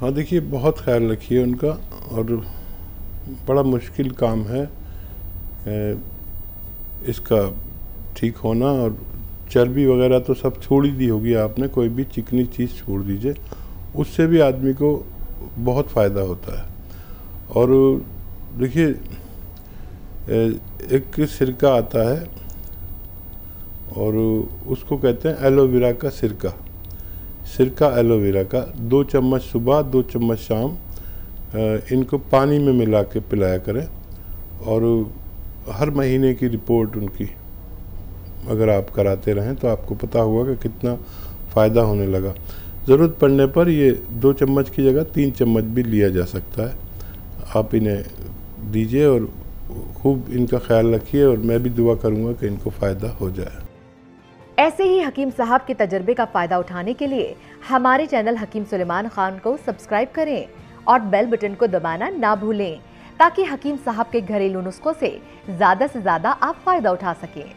हाँ देखिए, बहुत ख्याल रखिए उनका और बड़ा मुश्किल काम है इसका ठीक होना और चर्बी वगैरह तो सब छोड़ ही दी होगी आपने, कोई भी चिकनी चीज़ छोड़ दीजिए, उससे भी आदमी को बहुत फ़ायदा होता है। और देखिए एक सिरका आता है और उसको कहते हैं एलोवेरा का सिरका। सिरका एलोवेरा का, दो चम्मच सुबह, दो चम्मच शाम इनको पानी में मिला के पिलाया करें। और हर महीने की रिपोर्ट उनकी, अगर आप कराते रहें तो आपको पता होगा कि कितना फ़ायदा होने लगा। ज़रूरत पड़ने पर ये दो चम्मच की जगह तीन चम्मच भी लिया जा सकता है। आप इन्हें दीजिए और खूब इनका ख्याल रखिए और मैं भी दुआ करूँगा कि इनको फ़ायदा हो जाए। ऐसे ही हकीम साहब के तजर्बे का फ़ायदा उठाने के लिए हमारे चैनल हकीम सुलेमान खान को सब्सक्राइब करें और बेल बटन को दबाना ना भूलें, ताकि हकीम साहब के घरेलू नुस्खों से ज़्यादा से ज़्यादा आप फ़ायदा उठा सकें।